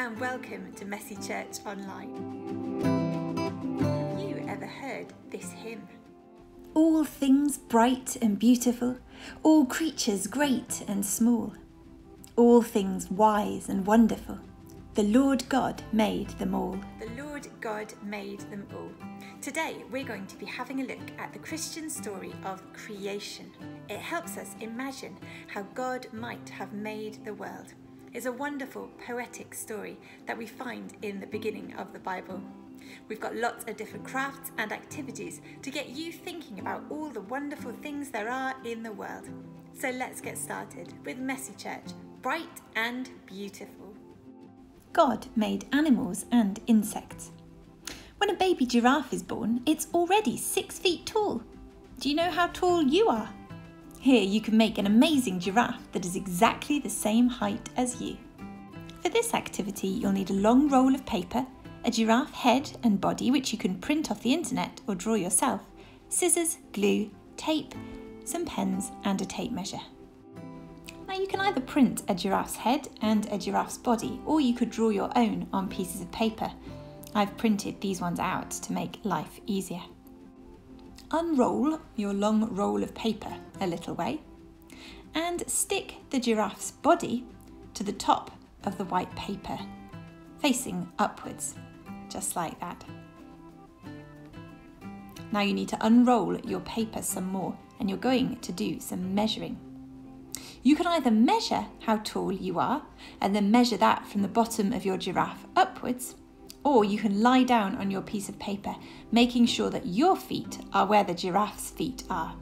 and welcome to Messy Church Online. Have you ever heard this hymn? All things bright and beautiful, all creatures great and small, all things wise and wonderful, the Lord God made them all. The Lord God made them all. Today we're going to be having a look at the Christian story of creation. It helps us imagine how God might have made the world. It's a wonderful poetic story that we find in the beginning of the Bible. We've got lots of different crafts and activities to get you thinking about all the wonderful things there are in the world. So let's get started with Messy Church, bright and beautiful. God made animals and insects. When a baby giraffe is born, it's already six feet tall. Do you know how tall you are? Here you can make an amazing giraffe that is exactly the same height as you. For this activity, you'll need a long roll of paper, a giraffe head and body which you can print off the internet or draw yourself, scissors, glue, tape, some pens and a tape measure. Now you can either print a giraffe's head and a giraffe's body or you could draw your own on pieces of paper. I've printed these ones out to make life easier. Unroll your long roll of paper a little way and stick the giraffe's body to the top of the white paper, facing upwards, just like that. Now you need to unroll your paper some more and you're going to do some measuring. You can either measure how tall you are and then measure that from the bottom of your giraffe upwards, or you can lie down on your piece of paper, making sure that your feet are where the giraffe's feet are.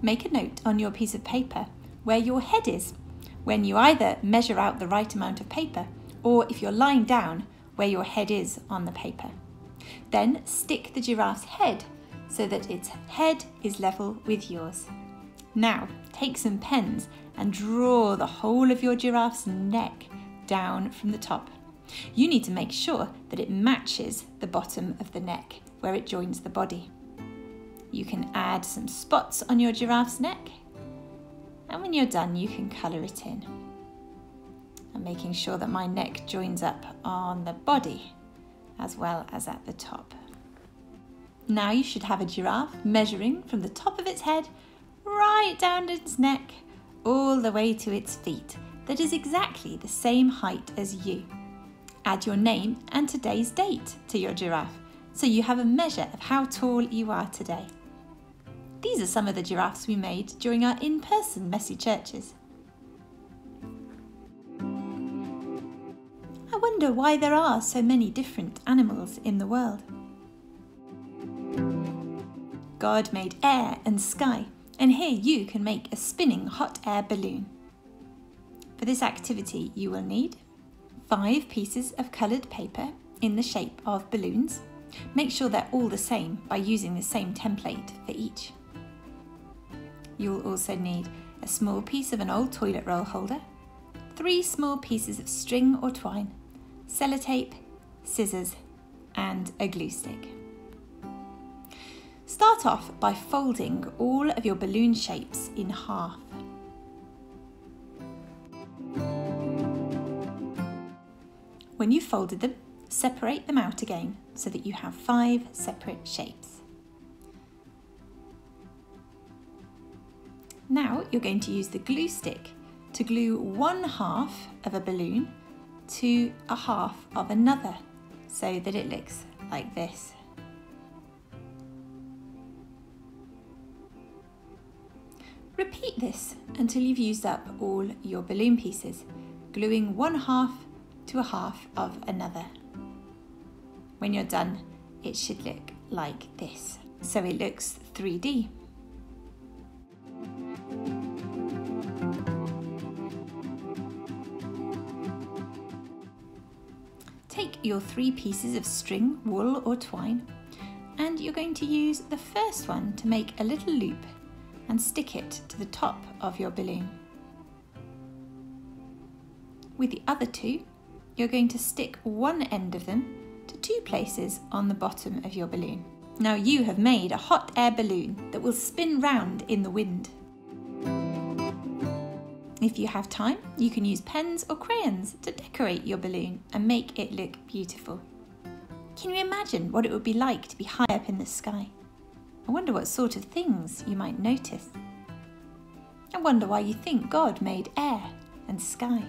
Make a note on your piece of paper where your head is when you either measure out the right amount of paper or if you're lying down where your head is on the paper. Then stick the giraffe's head so that its head is level with yours. Now take some pens and draw the whole of your giraffe's neck down from the top. You need to make sure that it matches the bottom of the neck where it joins the body. You can add some spots on your giraffe's neck and when you're done you can colour it in. I'm making sure that my neck joins up on the body as well as at the top. Now you should have a giraffe measuring from the top of its head right down its neck all the way to its feet that is exactly the same height as you. Add your name and today's date to your giraffe so you have a measure of how tall you are today. These are some of the giraffes we made during our in-person messy churches. I wonder why there are so many different animals in the world. God made air and sky, and here you can make a spinning hot air balloon. For this activity you will need five pieces of coloured paper in the shape of balloons. Make sure they're all the same by using the same template for each. You'll also need a small piece of an old toilet roll holder, three small pieces of string or twine, sellotape, scissors and a glue stick. Start off by folding all of your balloon shapes in half. When you've folded them, separate them out again so that you have five separate shapes. Now you're going to use the glue stick to glue one half of a balloon to a half of another so that it looks like this. Repeat this until you've used up all your balloon pieces, gluing one half to a half of another. When you're done, it should look like this. So it looks 3D. Take your three pieces of string, wool or twine and you're going to use the first one to make a little loop and stick it to the top of your balloon. With the other two, you're going to stick one end of them to two places on the bottom of your balloon. Now you have made a hot air balloon that will spin round in the wind. If you have time, you can use pens or crayons to decorate your balloon and make it look beautiful. Can you imagine what it would be like to be high up in the sky? I wonder what sort of things you might notice. I wonder why you think God made air and sky.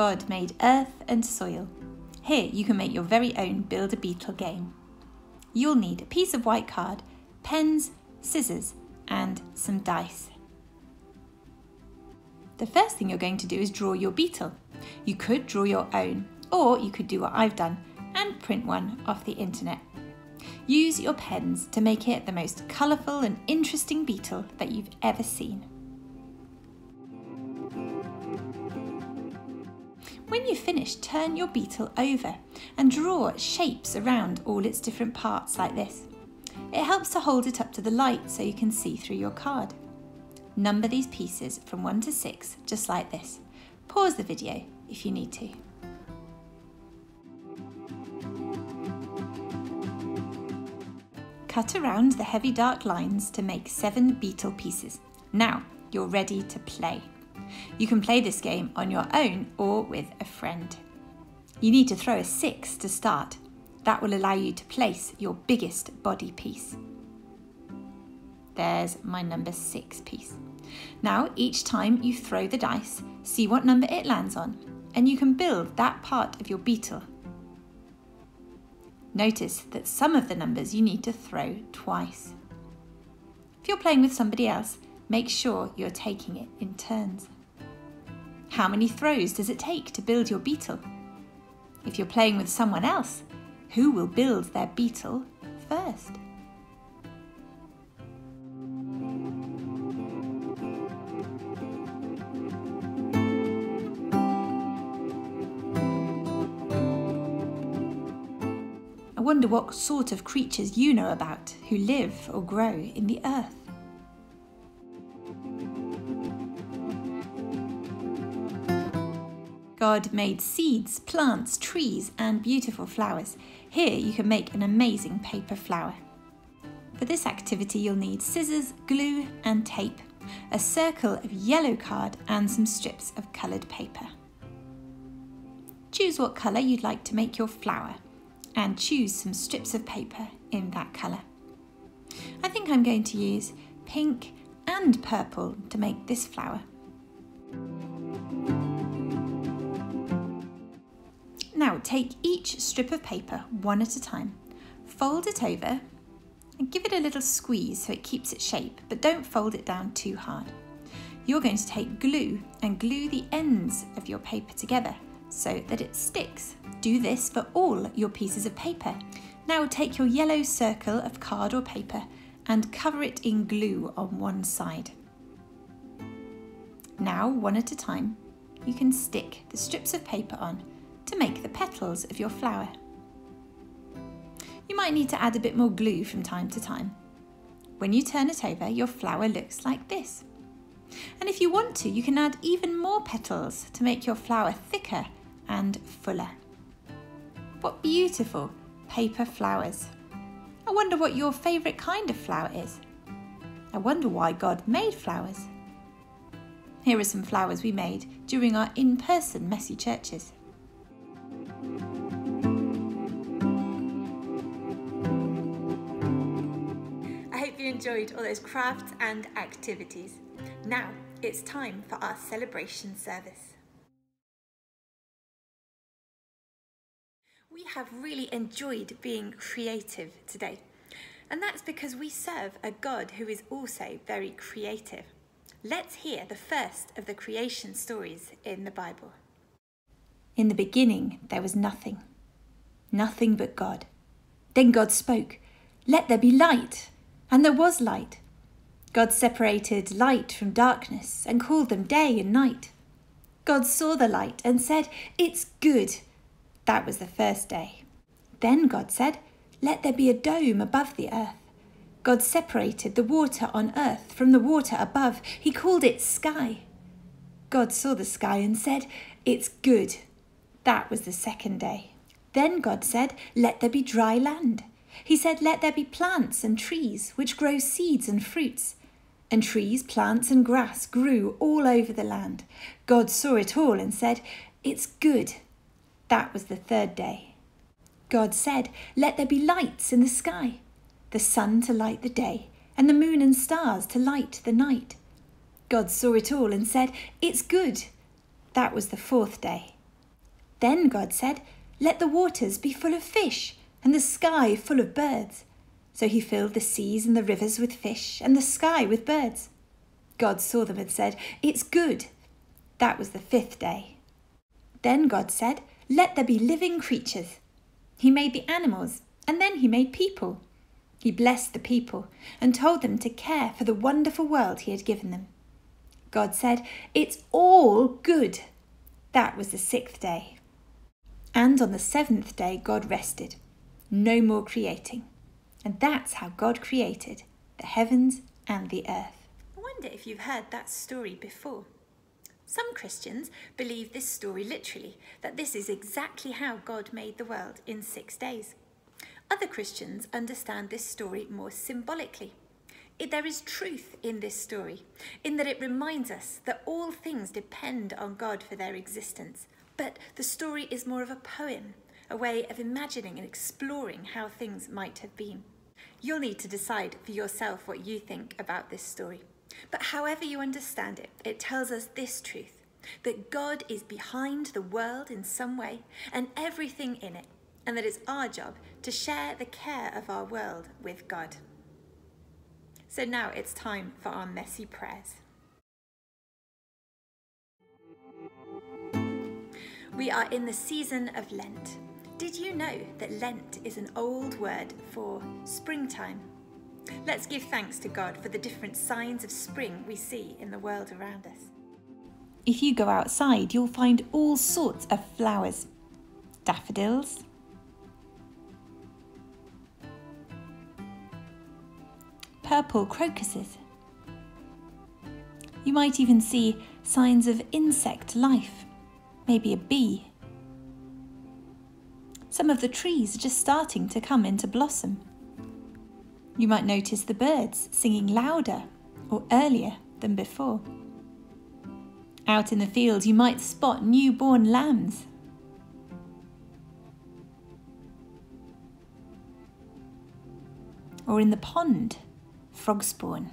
God made earth and soil. Here you can make your very own Build a Beetle game. You'll need a piece of white card, pens, scissors, and some dice. The first thing you're going to do is draw your beetle. You could draw your own, or you could do what I've done and print one off the internet. Use your pens to make it the most colourful and interesting beetle that you've ever seen. When you've finished, turn your beetle over and draw shapes around all its different parts like this. It helps to hold it up to the light so you can see through your card. Number these pieces from 1 to 6, just like this. Pause the video if you need to. Cut around the heavy dark lines to make 7 beetle pieces. Now, you're ready to play. You can play this game on your own or with a friend. You need to throw a 6 to start. That will allow you to place your biggest body piece. There's my number 6 piece. Now, each time you throw the dice, see what number it lands on, and you can build that part of your beetle. Notice that some of the numbers you need to throw twice. If you're playing with somebody else, make sure you're taking it in turns. How many throws does it take to build your beetle? If you're playing with someone else, who will build their beetle first? I wonder what sort of creatures you know about who live or grow in the earth. God made seeds, plants, trees, and beautiful flowers. Here you can make an amazing paper flower. For this activity, you'll need scissors, glue, and tape, a circle of yellow card, and some strips of coloured paper. Choose what colour you'd like to make your flower and choose some strips of paper in that colour. I think I'm going to use pink and purple to make this flower. Now take each strip of paper one at a time, fold it over and give it a little squeeze so it keeps its shape, but don't fold it down too hard. You're going to take glue and glue the ends of your paper together so that it sticks. Do this for all your pieces of paper. Now take your yellow circle of card or paper and cover it in glue on one side. Now, one at a time, you can stick the strips of paper on to make the petals of your flower. You might need to add a bit more glue from time to time. When you turn it over, your flower looks like this. And if you want to, you can add even more petals to make your flower thicker and fuller. What beautiful paper flowers. I wonder what your favourite kind of flower is. I wonder why God made flowers. Here are some flowers we made during our in person messy churches. Enjoyed all those crafts and activities. Now it's time for our celebration service. We have really enjoyed being creative today, and that's because we serve a God who is also very creative. Let's hear the first of the creation stories in the Bible. In the beginning, there was nothing, nothing but God. Then God spoke, Let there be light, and there was light. God separated light from darkness and called them day and night. God saw the light and said, It's good. That was the first day. Then God said, Let there be a dome above the earth. God separated the water on earth from the water above. He called it sky. God saw the sky and said, It's good. That was the second day. Then God said, Let there be dry land. He said, Let there be plants and trees, which grow seeds and fruits. And trees, plants, and grass grew all over the land. God saw it all and said, It's good. That was the third day. God said, Let there be lights in the sky, the sun to light the day, and the moon and stars to light the night. God saw it all and said, It's good. That was the fourth day. Then God said, Let the waters be full of fish, and the sky full of birds. So he filled the seas and the rivers with fish, and the sky with birds. God saw them and said, It's good. That was the fifth day. Then God said, Let there be living creatures. He made the animals, and then he made people. He blessed the people and told them to care for the wonderful world he had given them. God said, It's all good. That was the sixth day. And on the seventh day, God rested. No more creating. And that's how God created the heavens and the earth. I wonder if you've heard that story before. Some Christians believe this story literally, that this is exactly how God made the world in six days. Other Christians understand this story more symbolically. There is truth in this story, in that it reminds us that all things depend on God for their existence. But the story is more of a poem, a way of imagining and exploring how things might have been. You'll need to decide for yourself what you think about this story. But however you understand it, it tells us this truth that God is behind the world in some way and everything in it, and that it's our job to share the care of our world with God. So now it's time for our messy prayers. We are in the season of Lent. Did you know that Lent is an old word for springtime? Let's give thanks to God for the different signs of spring we see in the world around us. If you go outside, you'll find all sorts of flowers daffodils, purple crocuses. You might even see signs of insect life, maybe a bee some of the trees are just starting to come into blossom. You might notice the birds singing louder or earlier than before. Out in the fields, you might spot newborn lambs. Or in the pond, frog spawn.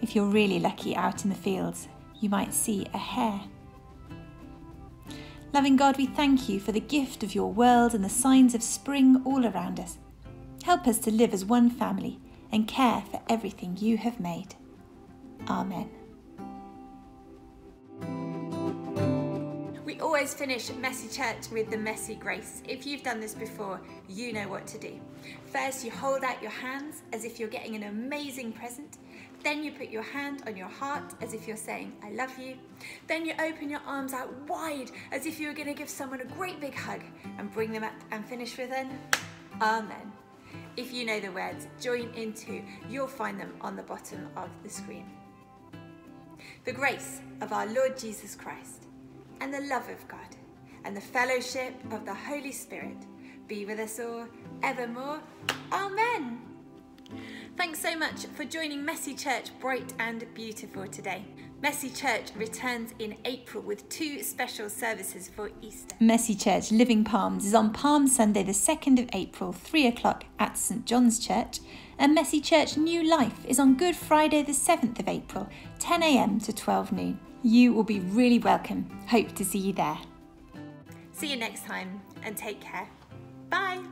If you're really lucky out in the fields, you might see a hare. Loving God, we thank you for the gift of your world and the signs of spring all around us. Help us to live as one family and care for everything you have made. Amen. We always finish Messy Church with the Messy Grace. If you've done this before, you know what to do. First, you hold out your hands as if you're getting an amazing present. Then you put your hand on your heart as if you're saying, I love you. Then you open your arms out wide as if you were going to give someone a great big hug and bring them up and finish with an Amen. If you know the words, join in too. You'll find them on the bottom of the screen. The grace of our Lord Jesus Christ and the love of God and the fellowship of the Holy Spirit be with us all evermore. Amen. Thanks so much for joining Messy Church Bright and Beautiful today. Messy Church returns in April with two special services for Easter. Messy Church Living Palms is on Palm Sunday, the 2nd of April, 3 o'clock at St John's Church, and Messy Church New Life is on Good Friday, the 7th of April, 10am to 12 noon. You will be really welcome. Hope to see you there. See you next time and take care. Bye.